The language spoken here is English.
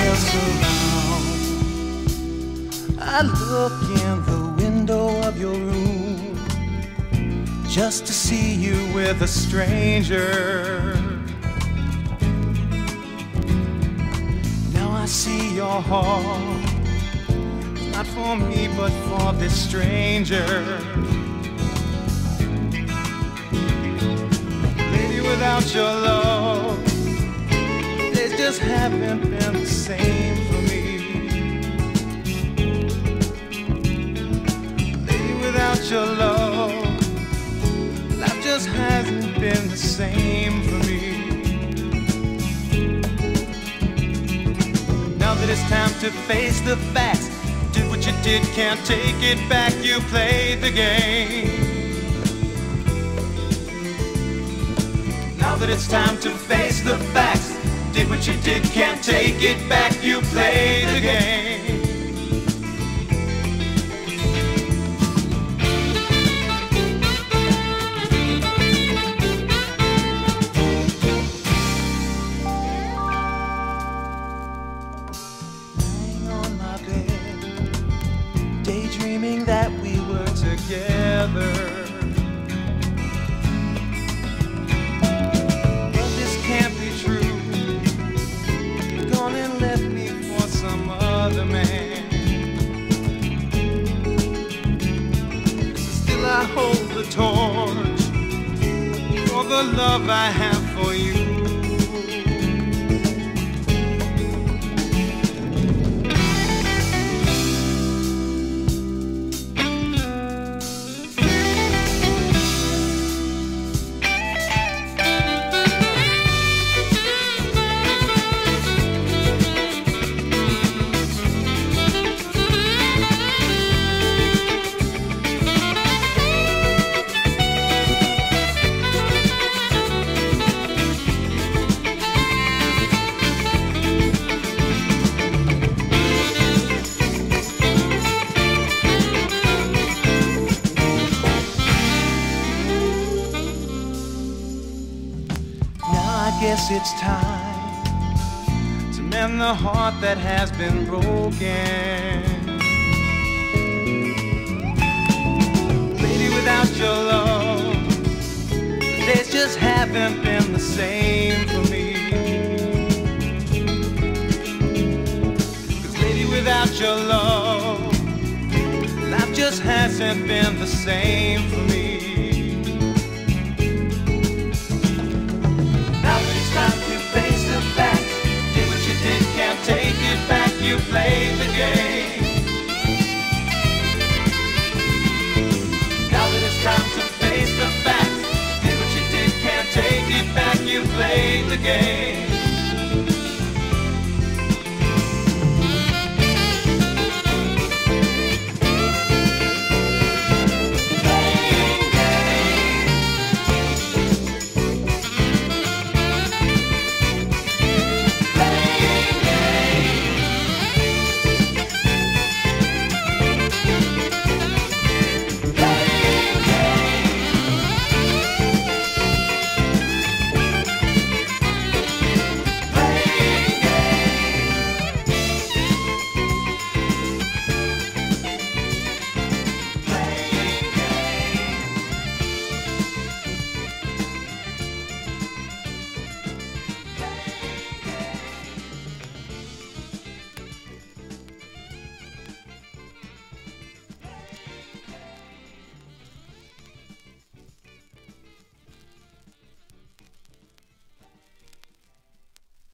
else around. I look in the window of your room just to see you with a stranger. Now I see your heart, not for me but for this stranger. Lady, without your love, just haven't been the same for me. Lady, without your love, life just hasn't been the same for me. Now that it's time to face the facts, did what you did, can't take it back. You played the game. Now that it's time to face the facts, you did, can't take it back. You played the game. That we were together. I hold the torch for the love I have for you. Guess it's time to mend the heart that has been broken. Lady, without your love, the days just haven't been the same for me. Cause lady, without your love, life just hasn't been the same for me. Played the game.